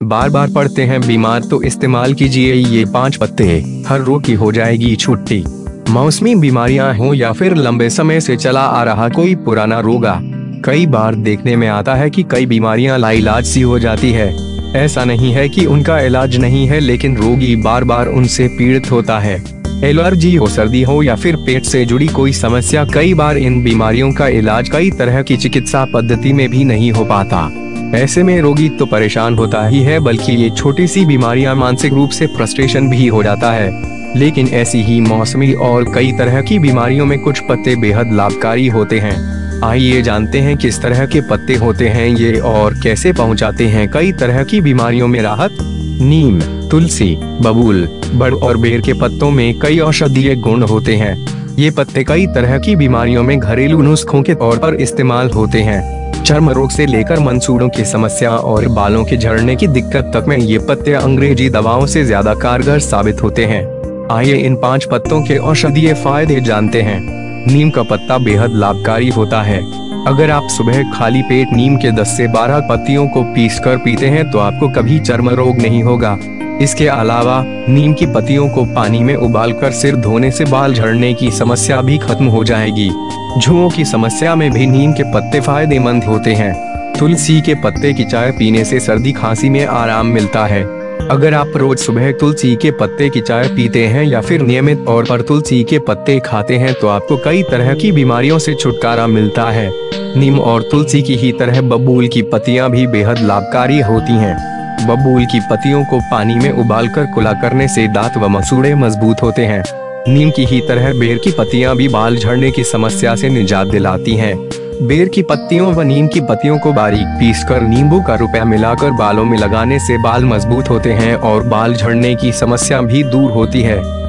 बार बार पड़ते हैं, बीमार तो इस्तेमाल कीजिए, ये पाँच पत्ते हर रोग की हो जाएगी छुट्टी। मौसमी बीमारियाँ हो या फिर लंबे समय से चला आ रहा कोई पुराना रोगा, कई बार देखने में आता है कि कई बीमारियाँ लाइलाज सी हो जाती है। ऐसा नहीं है कि उनका इलाज नहीं है, लेकिन रोगी बार बार उनसे पीड़ित होता है। एलर्जी हो, सर्दी हो या फिर पेट से जुड़ी कोई समस्या, कई बार इन बीमारियों का इलाज कई तरह की चिकित्सा पद्धति में भी नहीं हो पाता। ऐसे में रोगी तो परेशान होता ही है, बल्कि ये छोटी सी बीमारियाँ मानसिक रूप से फ्रस्ट्रेशन भी हो जाता है। लेकिन ऐसी ही मौसमी और कई तरह की बीमारियों में कुछ पत्ते बेहद लाभकारी होते हैं। आइए जानते हैं किस तरह के पत्ते होते हैं ये और कैसे पहुंचाते हैं कई तरह की बीमारियों में राहत। नीम, तुलसी, बबूल, बड़ और बेर के पत्तों में कई औषधीय गुण होते हैं। ये पत्ते कई तरह की बीमारियों में घरेलू नुस्खों के तौर पर इस्तेमाल होते हैं। चर्म रोग से लेकर मंसूरों की समस्या और बालों के झड़ने की दिक्कत तक में ये पत्ते अंग्रेज़ी दवाओं से ज़्यादा कारगर साबित होते हैं। आइए इन पाँच पत्तों के औषधीय फ़ायदे जानते हैं। नीम का पत्ता बेहद लाभकारी होता है। अगर आप सुबह खाली पेट नीम के 10 से 12 पत्तियों को पीसकर पीते हैं तो आपको कभी चर्म रोग नहीं होगा। इसके अलावा, नीम की पत्तियों को पानी में उबालकर सिर धोने से बाल झड़ने की समस्या भी खत्म हो जाएगी। झुओं की समस्या में भी नीम के पत्ते फ़ायदेमंद होते हैं। तुलसी के पत्ते की चाय पीने से सर्दी खांसी में आराम मिलता है। अगर आप रोज सुबह तुलसी के पत्ते की चाय पीते हैं या फिर नियमित तौर पर तुलसी के पत्ते खाते हैं तो आपको कई तरह की बीमारियों से छुटकारा मिलता है। नीम और तुलसी की ही तरह बबूल की पत्तियाँ भी बेहद लाभकारी होती हैं। बबूल की पत्तियों को पानी में उबालकर कुला करने से दांत व मसूड़े मज़बूत होते हैं नीम की ही तरह बेर की पत्तियाँ भी बाल झड़ने की समस्या से निजात दिलाती हैं। बेर की पत्तियों व नीम की पत्तियों को बारीक पीसकर नींबू का रुपया मिलाकर बालों में लगाने से बाल मज़बूत होते हैं और बाल झड़ने की समस्या भी दूर होती है